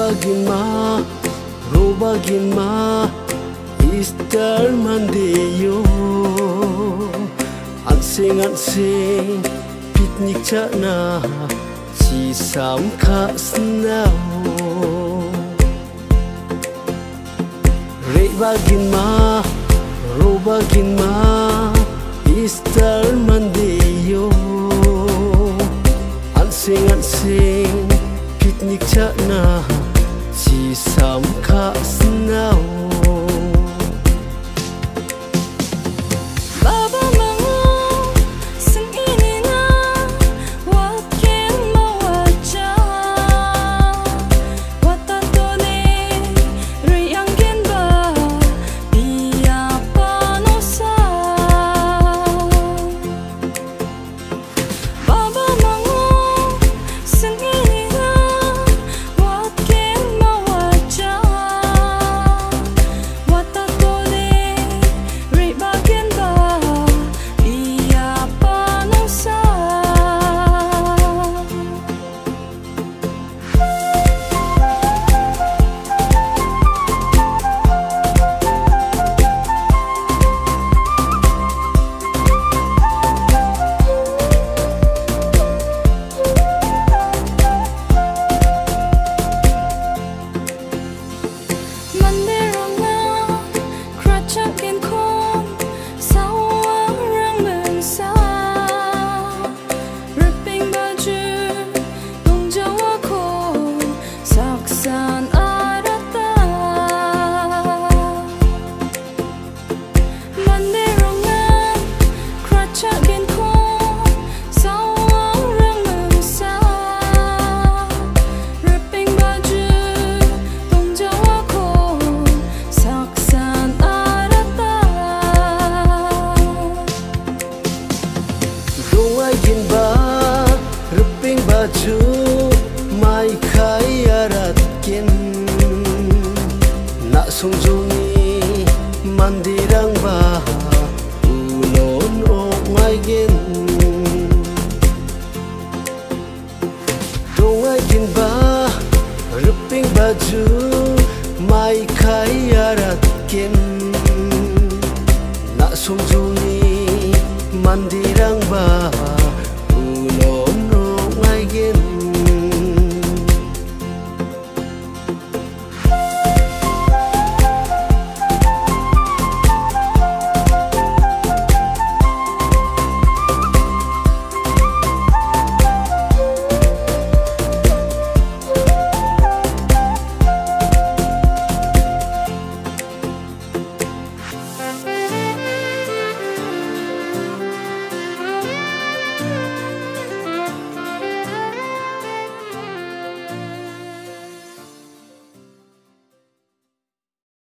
bagima ma, robagin ma, Easter mandeyo. Ansing ansing, pitnik chana na, si sam kak. Bagin ma ro bagin ma Easter Monday yo ansing picnic cha na chi sam kha snow baju, mai khayarat kin. Na sungjungi mandirang ba unon o mai gin. Dungai kin ba ruping baju, mai khayarat kin. Na sungjungi